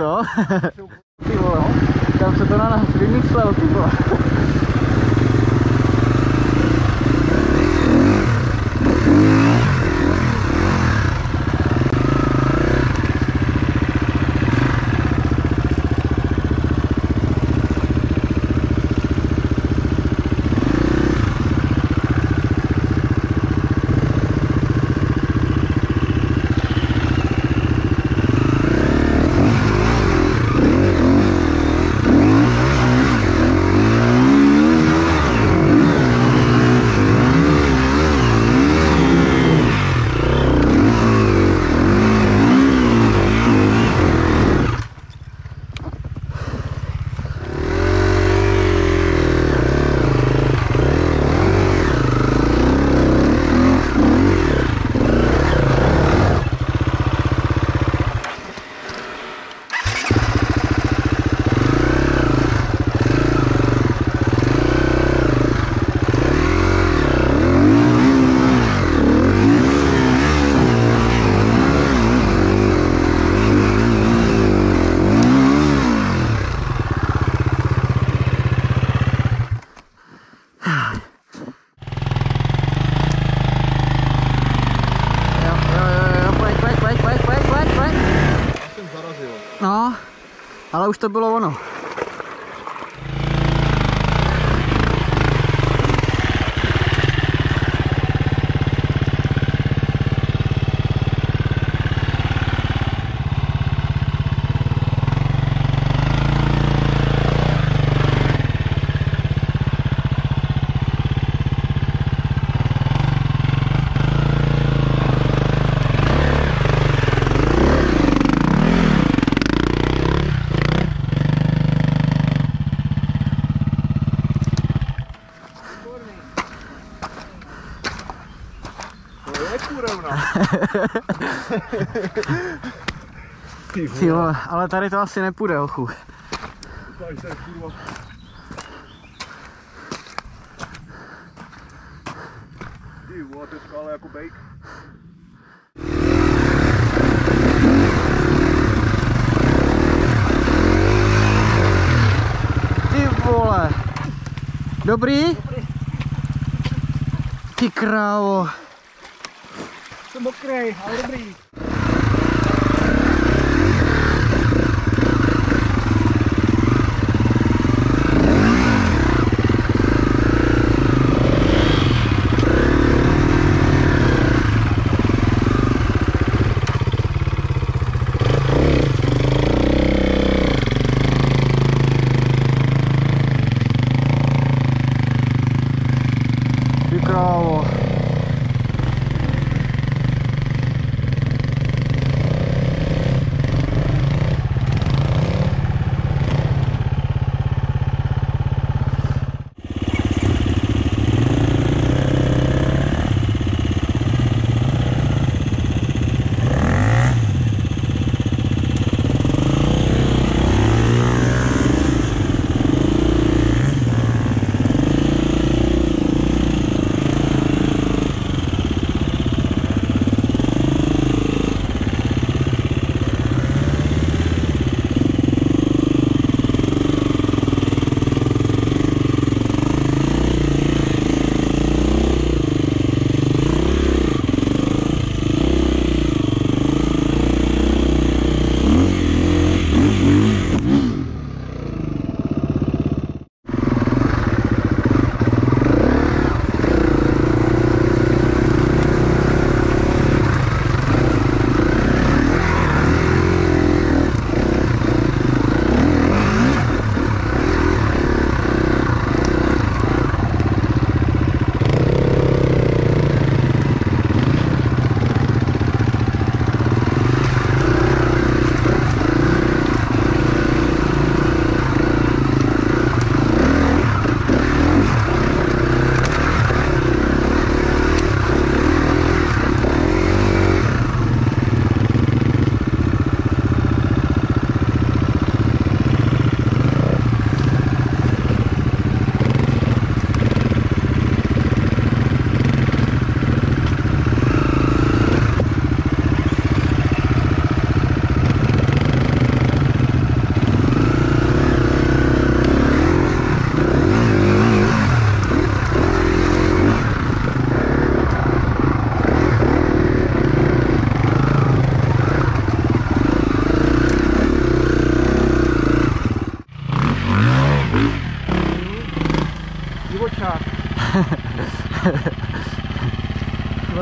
co? ty vole, tam se to na nás vymyslel, ty vole. Jo, jo, jo, jo, pojď, pojď, pojď, pojď, pojď, pojď, pojď. Já jsem zarazil. No, ale už to bylo ono. To kurevna. Ty Ty vole, ale tady to asi nepůjde, ochu. Ty vole, to je skála jako bejk. Ty vole. Dobrý? Ty krávo. Jsem mokrý, ale dobrý.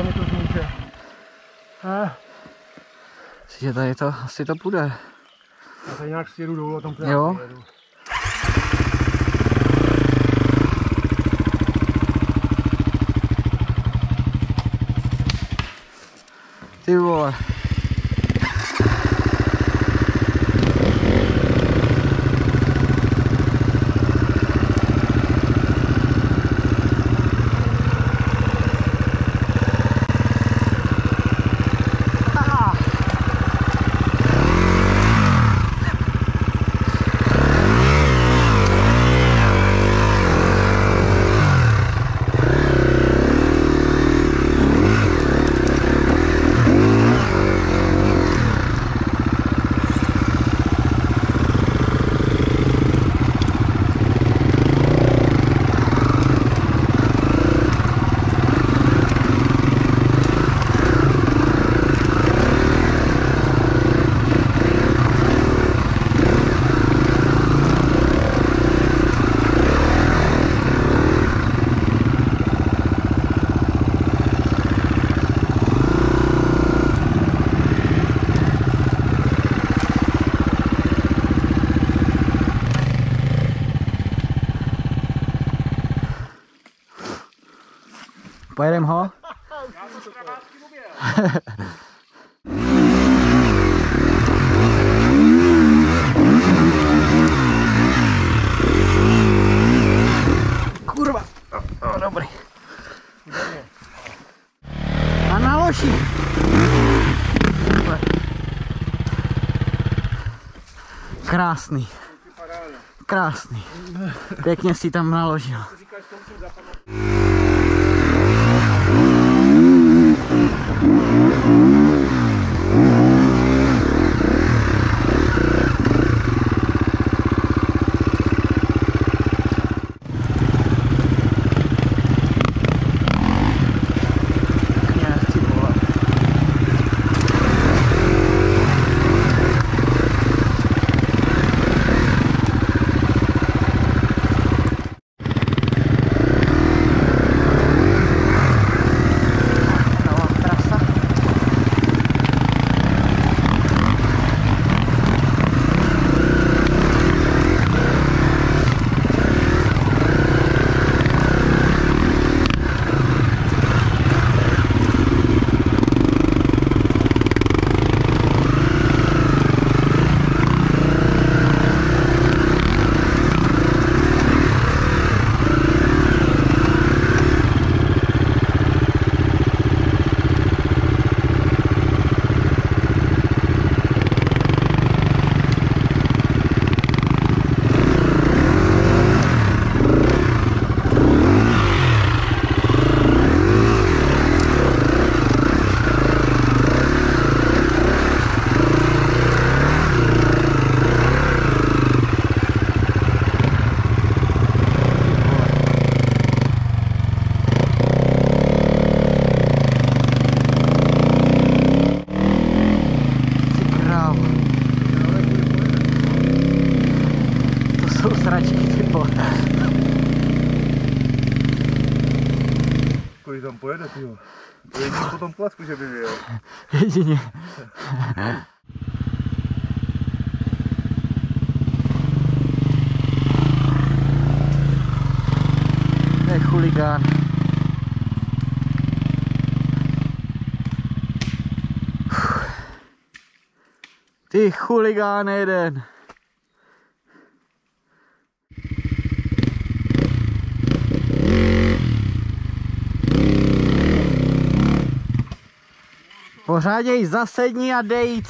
Mi to zmůže. Eh, Myslím, že tady to asi to půjde. já tady nějak sjedu dolů a tam to Jo. jedu. Ty vole. Pojedem ho? Kurva. O, o, dobrý. A naloží. Krásný. Krásný. Pěkně si tam naložil. Tam pojede, ty jo. To je po tom placku, že by vyjel. Jedině. To je chuligán. Ty chuligán jeden. Pořádně jí zasedni a dej jí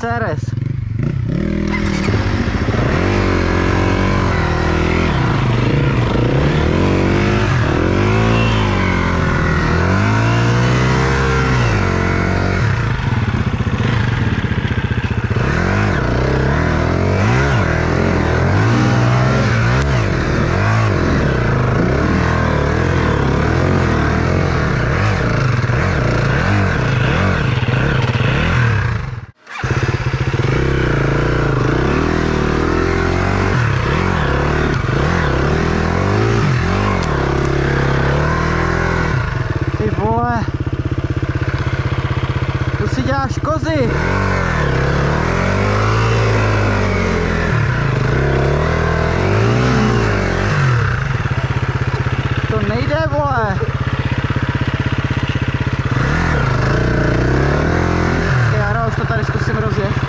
ceres. si! To nejde, vole! Já už to tady zkusím rozjet.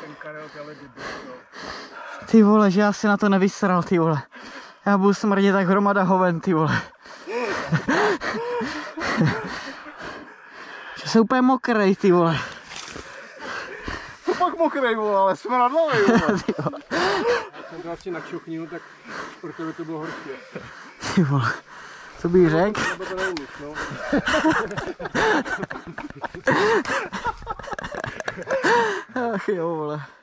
Ten Karel ale debil, no. Ty vole, že já si na to nevysral, ty vole. Já budu smrdit tak hromada hoven, ty vole. že jsem úplně mokrej, ty vole. To pak mokrej, vole, ale smradlavý, vole. Ty vole. jsem to nakšuchnil, tak pro tebe to bylo horší. Ty vole. Co bych řekl? No. Ach jo, vole.